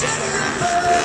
Jennifer!